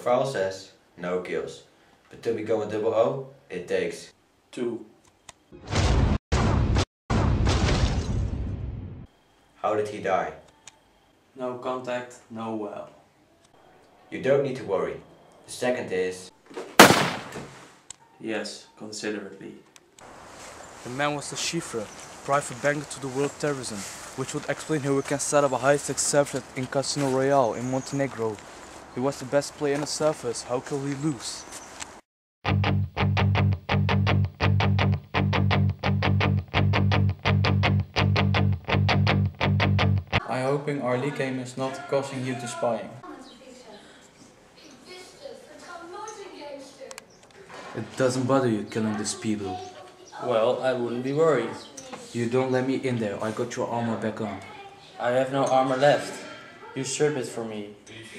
file says no kills. But to become a double O, it takes Two. How did he die? No contact, no well. You don't need to worry. The second is Yes, considerably. The man was Le Chiffre, private banker to the world terrorism, which would explain how we can set up a high-tech server in Casino Royale in Montenegro. He was the best player in the service, how could he lose? I'm hoping our league game is not causing you to spying. It doesn't bother you killing these people. Well, I wouldn't be worried. You don't let me in there, I got your armor back on. I have no armor left. You strip it for me.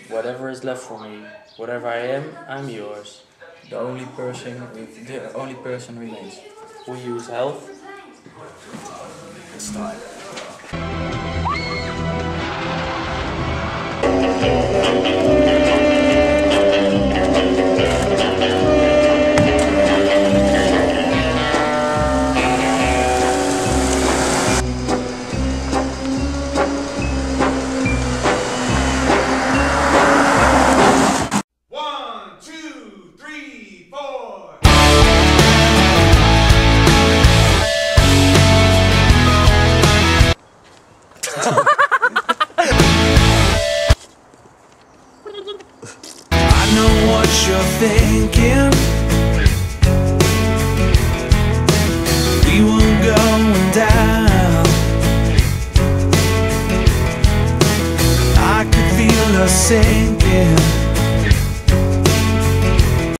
Whatever is left for me. Whatever I am, I'm yours. The only person, the only person remains. We use health. It's time. I know what you're thinking. We were going down. I could feel us sinking.